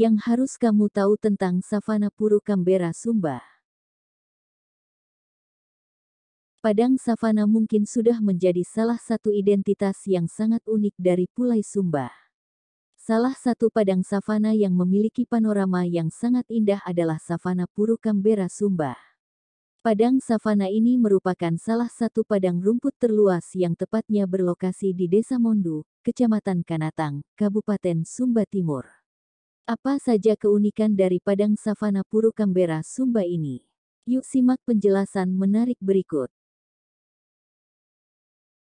Yang harus kamu tahu tentang Savana Puru Canberra Sumba. Padang savana mungkin sudah menjadi salah satu identitas yang sangat unik dari Pulai Sumba. Salah satu padang savana yang memiliki panorama yang sangat indah adalah Savana Puru Canberra Sumba. Padang savana ini merupakan salah satu padang rumput terluas yang tepatnya berlokasi di Desa Mondu, Kecamatan Kanatang, Kabupaten Sumba Timur. Apa saja keunikan dari padang savana Puru Canberra Sumba ini? Yuk simak penjelasan menarik berikut.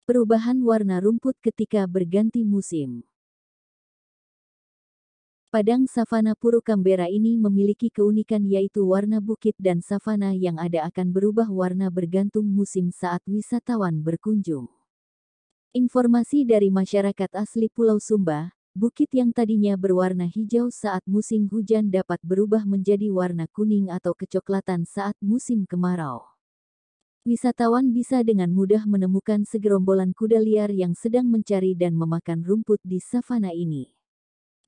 Perubahan warna rumput ketika berganti musim. Padang savana Puru Canberra ini memiliki keunikan yaitu warna bukit dan savana yang ada akan berubah warna bergantung musim saat wisatawan berkunjung. Informasi dari masyarakat asli Pulau Sumba, Bukit yang tadinya berwarna hijau saat musim hujan dapat berubah menjadi warna kuning atau kecoklatan saat musim kemarau. Wisatawan bisa dengan mudah menemukan segerombolan kuda liar yang sedang mencari dan memakan rumput di savana ini.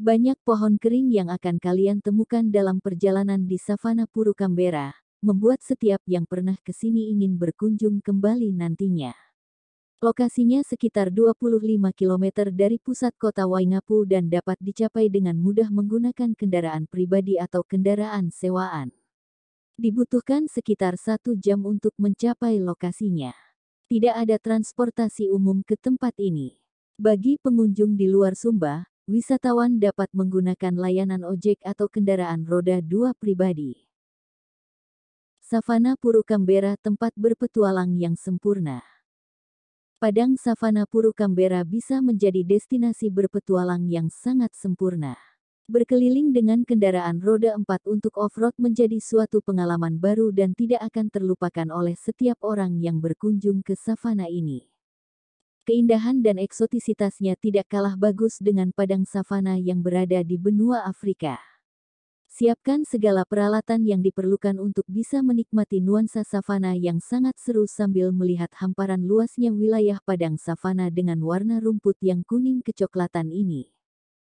Banyak pohon kering yang akan kalian temukan dalam perjalanan di savana Puru Canberra, membuat setiap yang pernah ke sini ingin berkunjung kembali nantinya. Lokasinya sekitar 25 km dari pusat kota Waingapu dan dapat dicapai dengan mudah menggunakan kendaraan pribadi atau kendaraan sewaan. Dibutuhkan sekitar satu jam untuk mencapai lokasinya. Tidak ada transportasi umum ke tempat ini. Bagi pengunjung di luar Sumba, wisatawan dapat menggunakan layanan ojek atau kendaraan roda dua pribadi. Savana Puru Canberra tempat berpetualang yang sempurna. Padang Savana Puru Canberra bisa menjadi destinasi berpetualang yang sangat sempurna. Berkeliling dengan kendaraan roda empat untuk off-road menjadi suatu pengalaman baru dan tidak akan terlupakan oleh setiap orang yang berkunjung ke savana ini. Keindahan dan eksotisitasnya tidak kalah bagus dengan padang savana yang berada di benua Afrika. Siapkan segala peralatan yang diperlukan untuk bisa menikmati nuansa savana yang sangat seru sambil melihat hamparan luasnya wilayah padang savana dengan warna rumput yang kuning kecoklatan ini.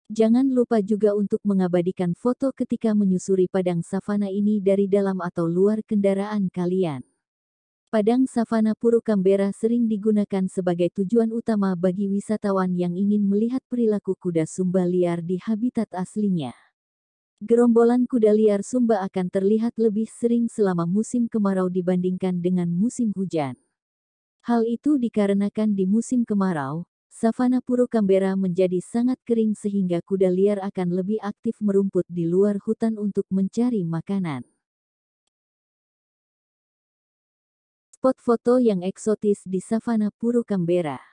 Jangan lupa juga untuk mengabadikan foto ketika menyusuri padang savana ini dari dalam atau luar kendaraan kalian. Padang savana Puru Canberra sering digunakan sebagai tujuan utama bagi wisatawan yang ingin melihat perilaku kuda sumba liar di habitat aslinya. Gerombolan kuda liar Sumba akan terlihat lebih sering selama musim kemarau dibandingkan dengan musim hujan. Hal itu dikarenakan di musim kemarau, savana Puru Canberra menjadi sangat kering sehingga kuda liar akan lebih aktif merumput di luar hutan untuk mencari makanan. Spot foto yang eksotis di savana Puru Canberra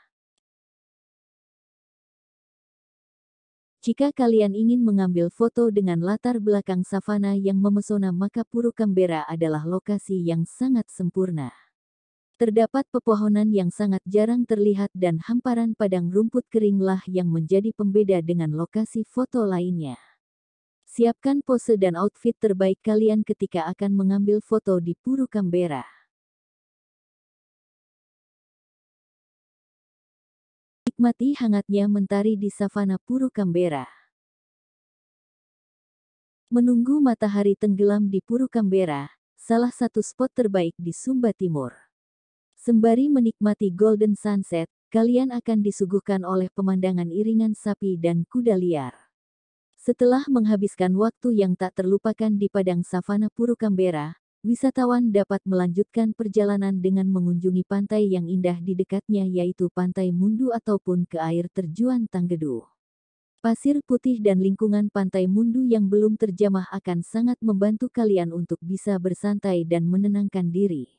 Jika kalian ingin mengambil foto dengan latar belakang savana yang memesona maka Puru Canberra adalah lokasi yang sangat sempurna. Terdapat pepohonan yang sangat jarang terlihat dan hamparan padang rumput keringlah yang menjadi pembeda dengan lokasi foto lainnya. Siapkan pose dan outfit terbaik kalian ketika akan mengambil foto di Puru Canberra. Nikmati hangatnya mentari di savana Puru Canberra. Menunggu matahari tenggelam di Puru Canberra, salah satu spot terbaik di Sumba Timur. Sembari menikmati golden sunset, kalian akan disuguhkan oleh pemandangan iringan sapi dan kuda liar. Setelah menghabiskan waktu yang tak terlupakan di padang savana Puru Canberra, wisatawan dapat melanjutkan perjalanan dengan mengunjungi pantai yang indah di dekatnya yaitu Pantai Mundu ataupun ke air terjun Tanggedu. Pasir putih dan lingkungan Pantai Mundu yang belum terjamah akan sangat membantu kalian untuk bisa bersantai dan menenangkan diri.